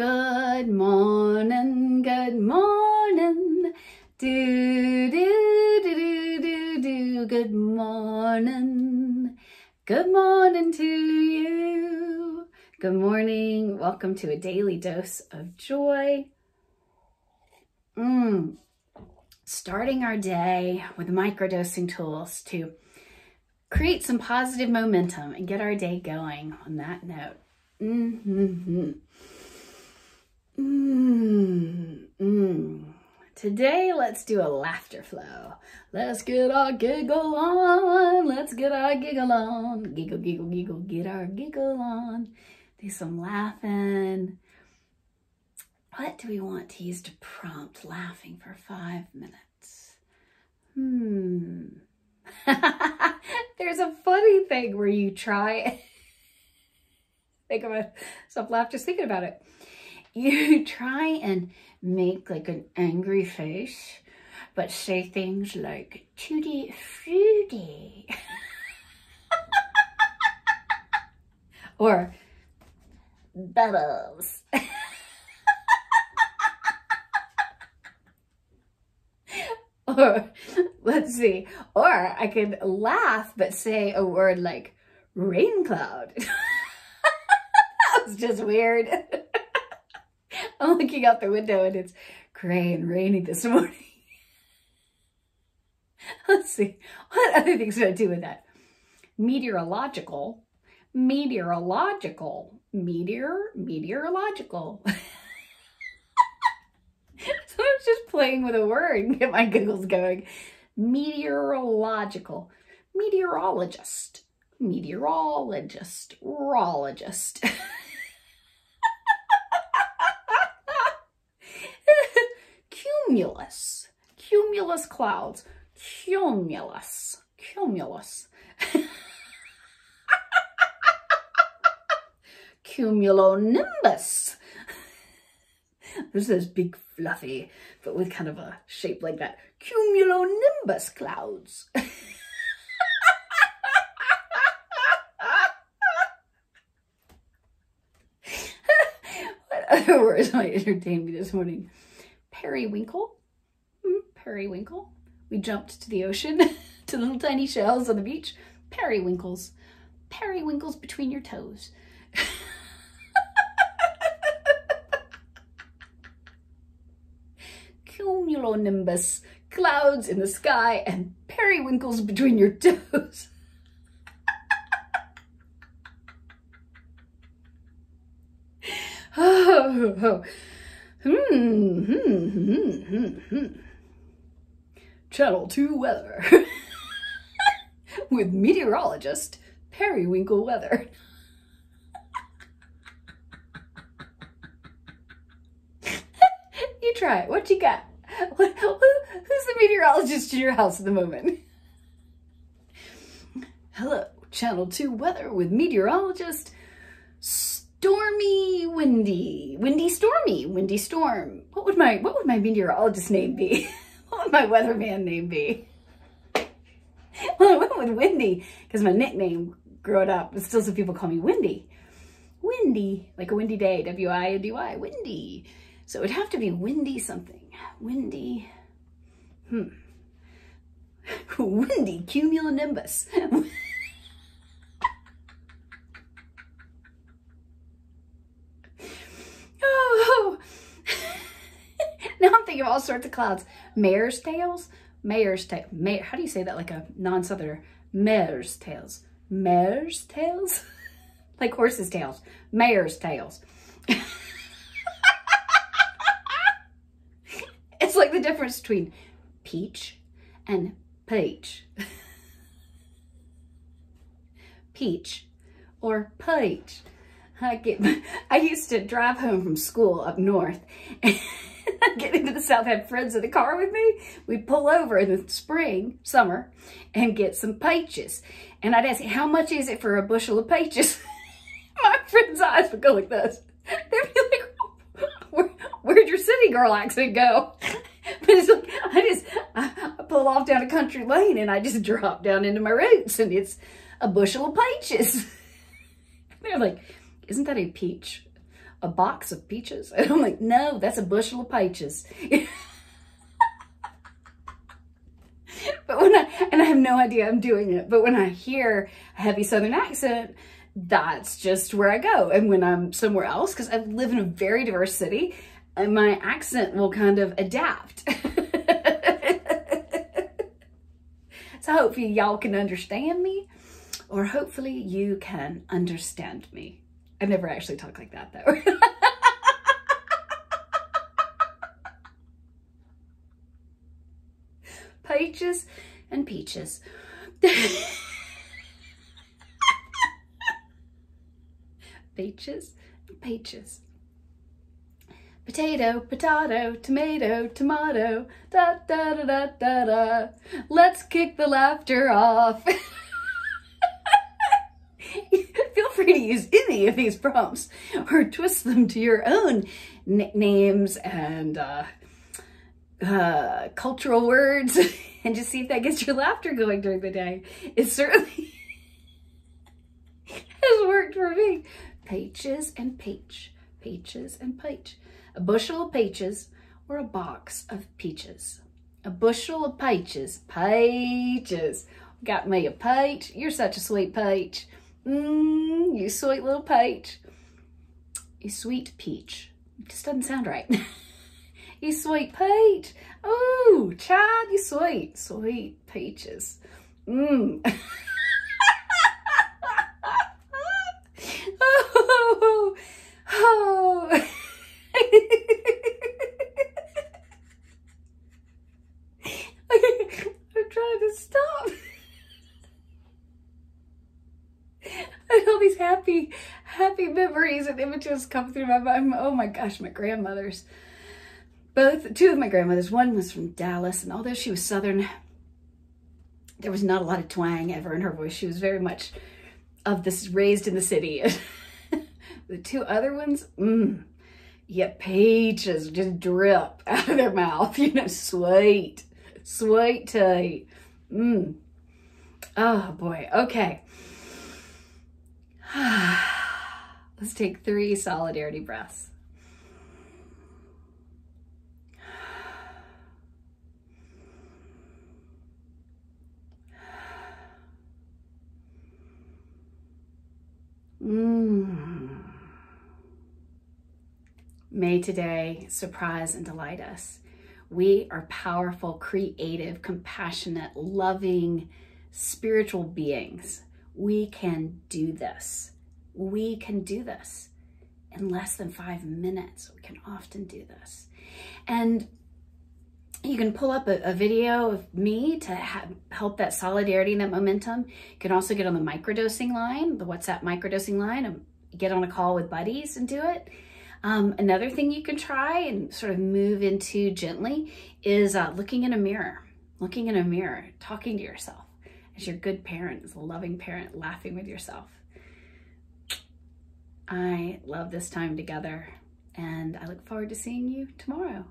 Good morning, good morning. Do, do, do, do, do, do. Good morning. Good morning to you. Good morning. Welcome to a daily dose of joy. Mm. Starting our day with microdosing tools to create some positive momentum and get our day going on that note. Mm-hmm. Mm, mm. Today, let's do a laughter flow. Let's get our giggle on. Let's get our giggle on. Giggle, giggle, giggle, get our giggle on. Do some laughing. What do we want to use to prompt laughing for five minutes? Hmm. There's a funny thing where you try, think of myself laugh just thinking about it you try and make like an angry face, but say things like tutti fruity. or bubbles. or let's see, or I could laugh but say a word like rain cloud. that was just weird. I'm looking out the window and it's gray and rainy this morning. Let's see, what other things did I do with that? Meteorological, meteorological, meteor, meteorological. so I was just playing with a word and get my giggles going. Meteorological, meteorologist, meteorologist, urologist. Cumulus, cumulus clouds, cumulus, cumulus. Cumulonimbus. This big fluffy, but with kind of a shape like that. Cumulonimbus clouds. what other words might entertain me this morning? Periwinkle. Hmm, periwinkle. We jumped to the ocean, to little tiny shells on the beach. Periwinkles. Periwinkles between your toes. Cumulonimbus, clouds in the sky, and periwinkles between your toes. oh, oh. Hmm, hmm, hmm, hmm, hmm. Channel 2 weather. With meteorologist Periwinkle Weather. you try it. What you got? Who's the meteorologist in your house at the moment? Hello, Channel 2 weather with meteorologist stormy, windy, windy, stormy, windy storm. What would my, what would my meteorologist name be? what would my weatherman name be? Well, I went with Windy because my nickname growing up, but still some people call me Windy. Windy, like a windy day, W-I-N-D-Y, windy. So it would have to be windy something. Windy, hmm. windy cumulonimbus. all sorts of clouds. Mare's tails? Mare's tail. Mare, how do you say that like a non-southerner? Mare's tails. Mare's tails? like horse's tails. Mare's tails. it's like the difference between peach and peach. peach or peach. I get, I used to drive home from school up north get into the South, had friends in the car with me. We'd pull over in the spring, summer, and get some peaches. And I'd ask, how much is it for a bushel of peaches? My friend's eyes would go like this. They'd be like, Where, where'd your city girl accent go? But it's like, I just, I pull off down a country lane and I just drop down into my roots and it's a bushel of peaches. They're like, isn't that a peach? A box of peaches? And I'm like, no, that's a bushel of peaches. but when I, and I have no idea I'm doing it, but when I hear a heavy Southern accent, that's just where I go. And when I'm somewhere else, because I live in a very diverse city, and my accent will kind of adapt. so hopefully y'all can understand me, or hopefully you can understand me. I never actually talk like that though. Peaches and peaches. peaches and peaches. Potato, potato, tomato, tomato, da da da da da da. Let's kick the laughter off. free to use any of these prompts or twist them to your own nicknames and uh, uh, cultural words and just see if that gets your laughter going during the day. It certainly has worked for me. Peaches and peach, peaches and peach. A bushel of peaches or a box of peaches. A bushel of peaches, peaches. Got me a peach. You're such a sweet peach. Mmm, you sweet little peach. You sweet peach. It just doesn't sound right. you sweet peach. Oh, child, you sweet, sweet peaches. Mmm. oh, oh. I'm trying to stop. and all these happy, memories and images come through my mind. Oh my gosh, my grandmothers. Both, two of my grandmothers. One was from Dallas, and although she was Southern, there was not a lot of twang ever in her voice. She was very much of this raised in the city. the two other ones, mmm, yeah, peaches just drip out of their mouth, you know, sweet, sweet tea. Mmm. Oh boy, okay. Let's take three solidarity breaths. Mm. May today surprise and delight us. We are powerful, creative, compassionate, loving, spiritual beings we can do this. We can do this in less than five minutes. We can often do this. And you can pull up a, a video of me to help that solidarity and that momentum. You can also get on the microdosing line, the WhatsApp microdosing line, and get on a call with buddies and do it. Um, another thing you can try and sort of move into gently is uh, looking in a mirror, looking in a mirror, talking to yourself as your good parent, as a loving parent, laughing with yourself. I love this time together and I look forward to seeing you tomorrow.